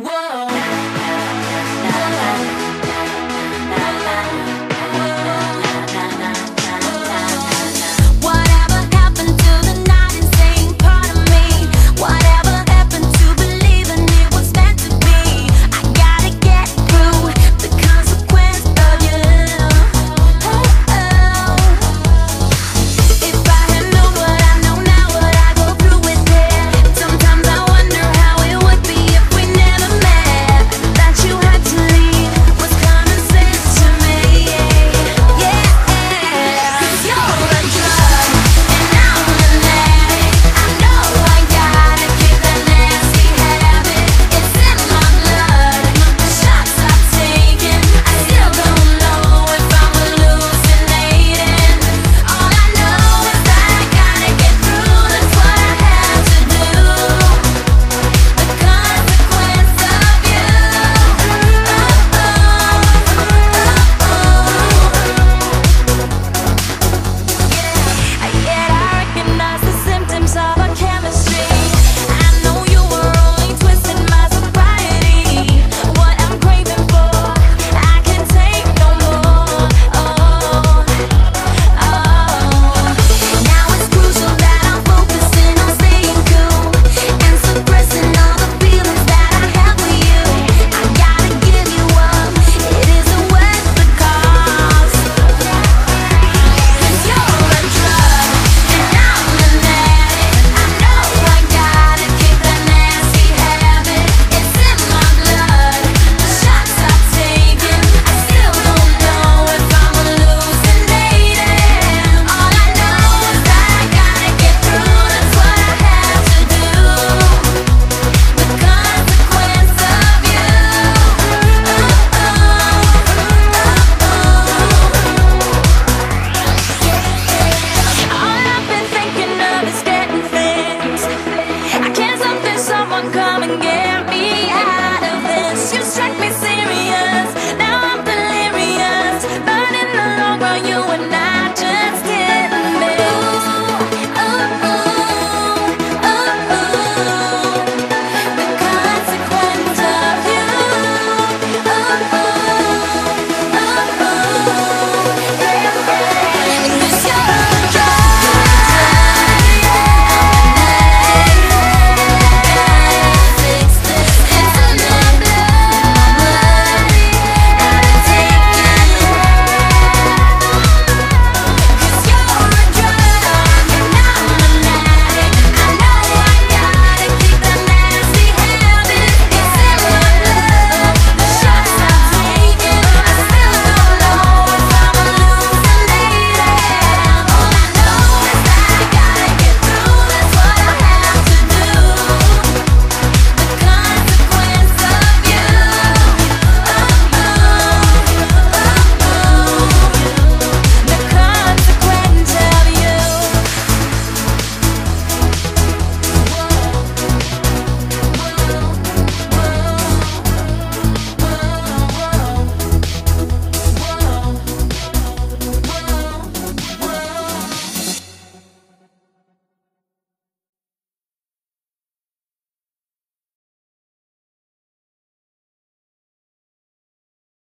Whoa.